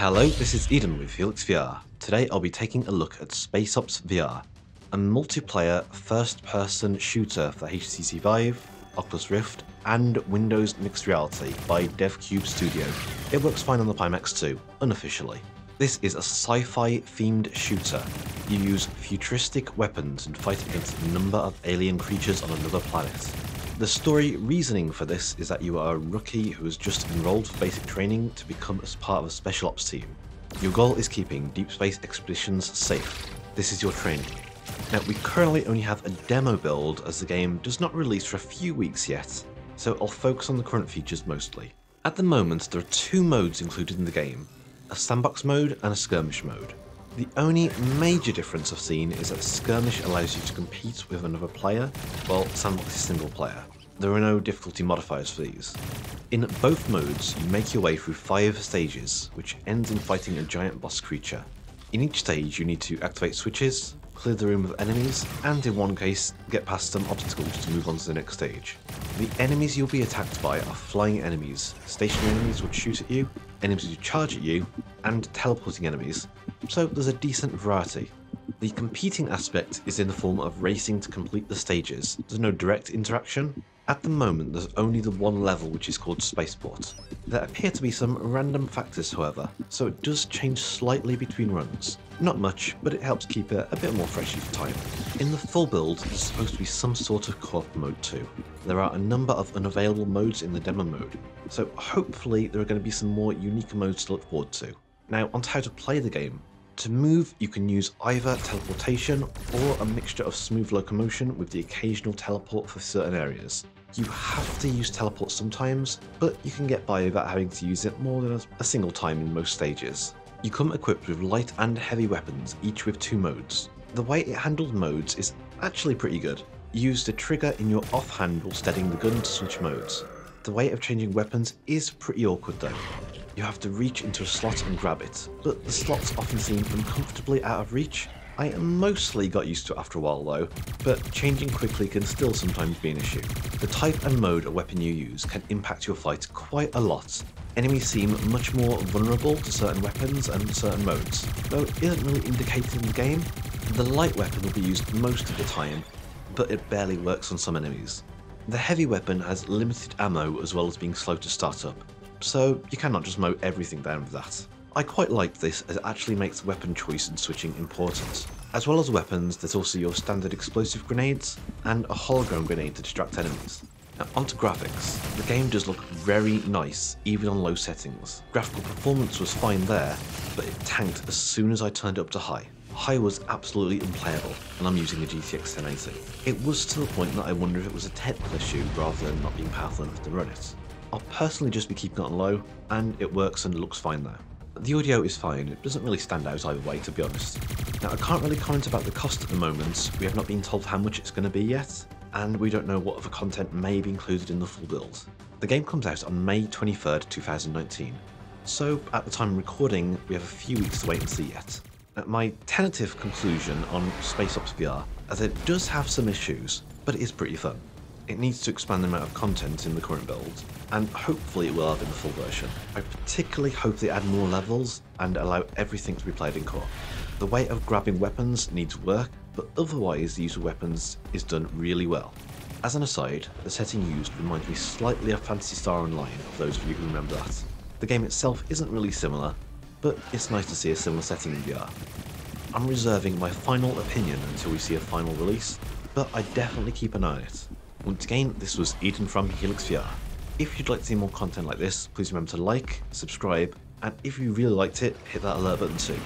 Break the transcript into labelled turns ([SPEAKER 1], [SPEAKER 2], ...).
[SPEAKER 1] Hello, this is Eden with Helixx VR. Today I'll be taking a look at Space Ops VR, a multiplayer first-person shooter for HTC Vive, Oculus Rift, and Windows Mixed Reality by DevCube Studio. It works fine on the Pimax too, unofficially. This is a sci-fi themed shooter. You use futuristic weapons and fight against a number of alien creatures on another planet. The story reasoning for this is that you are a rookie who has just enrolled for basic training to become as part of a special ops team. Your goal is keeping deep space expeditions safe. This is your training. Now we currently only have a demo build as the game does not release for a few weeks yet, so I'll focus on the current features mostly. At the moment there are two modes included in the game, a sandbox mode and a skirmish mode. The only major difference I've seen is that Skirmish allows you to compete with another player, while Sandbox is single player. There are no difficulty modifiers for these. In both modes, you make your way through five stages, which ends in fighting a giant boss creature. In each stage, you need to activate switches, clear the room of enemies, and in one case, get past some obstacles to move on to the next stage. The enemies you'll be attacked by are flying enemies, stationary enemies will shoot at you, enemies who charge at you, and teleporting enemies, so there's a decent variety. The competing aspect is in the form of racing to complete the stages. There's no direct interaction. At the moment, there's only the one level which is called Spaceport. There appear to be some random factors, however, so it does change slightly between runs. Not much, but it helps keep it a bit more fresh each time. In the full build, there's supposed to be some sort of co-op mode too. There are a number of unavailable modes in the demo mode, so hopefully there are going to be some more unique modes to look forward to. Now, onto how to play the game. To move, you can use either teleportation or a mixture of smooth locomotion with the occasional teleport for certain areas. You have to use teleport sometimes, but you can get by without having to use it more than a single time in most stages. You come equipped with light and heavy weapons, each with two modes. The way it handles modes is actually pretty good. Use the trigger in your offhand while steadying the gun to switch modes. The way of changing weapons is pretty awkward though you have to reach into a slot and grab it, but the slots often seem uncomfortably out of reach. I mostly got used to it after a while though, but changing quickly can still sometimes be an issue. The type and mode of weapon you use can impact your fight quite a lot. Enemies seem much more vulnerable to certain weapons and certain modes, though it isn't really indicated in the game. The light weapon will be used most of the time, but it barely works on some enemies. The heavy weapon has limited ammo as well as being slow to start up, so you cannot just mow everything down with that. I quite like this as it actually makes weapon choice and switching important. As well as weapons, there's also your standard explosive grenades and a hologram grenade to distract enemies. Now onto graphics. The game does look very nice, even on low settings. Graphical performance was fine there, but it tanked as soon as I turned it up to high. High was absolutely unplayable, and I'm using a GTX 1080. It was to the point that I wonder if it was a technical issue rather than not being powerful enough to run it. I'll personally just be keeping it on low, and it works and looks fine now. The audio is fine, it doesn't really stand out either way to be honest. Now I can't really comment about the cost at the moment, we have not been told how much it's going to be yet, and we don't know what other content may be included in the full build. The game comes out on May 23rd, 2019, so at the time of recording we have a few weeks to wait and see yet. Now, my tentative conclusion on Space Ops VR, as it does have some issues, but it is pretty fun. It needs to expand the amount of content in the current build, and hopefully it will have in the full version. I particularly hope they add more levels and allow everything to be played in co-op. The way of grabbing weapons needs work, but otherwise the use of weapons is done really well. As an aside, the setting used reminds me slightly of Phantasy Star Online, for those of you who remember that. The game itself isn't really similar, but it's nice to see a similar setting in VR. I'm reserving my final opinion until we see a final release, but I definitely keep an eye on it. Once again, this was Eden from Helixx VR. If you'd like to see more content like this, please remember to like, subscribe, and if you really liked it, hit that alert button too.